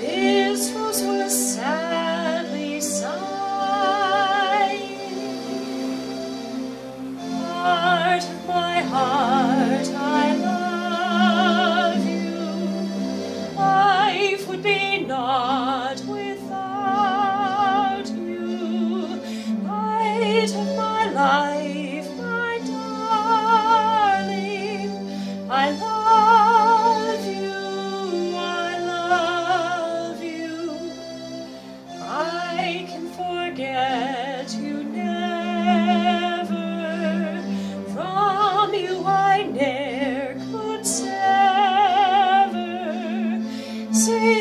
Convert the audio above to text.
This was sadly sighing. Heart of my heart, I love you. Life would be without you. Light of my life. Sim.